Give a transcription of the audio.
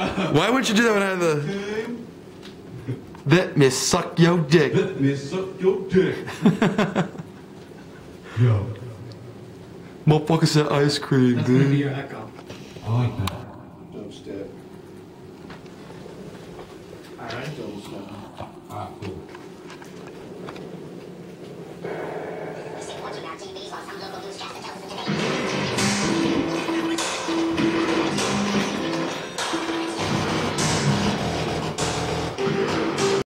Why wouldn't you do that when I had the. Let me suck your dick. Let me suck your dick. Yo, Motherfucker said ice cream, That's gonna be your echo. I like that. Double step. Alright. Double step. Ah, cool. Watching our TVs while some local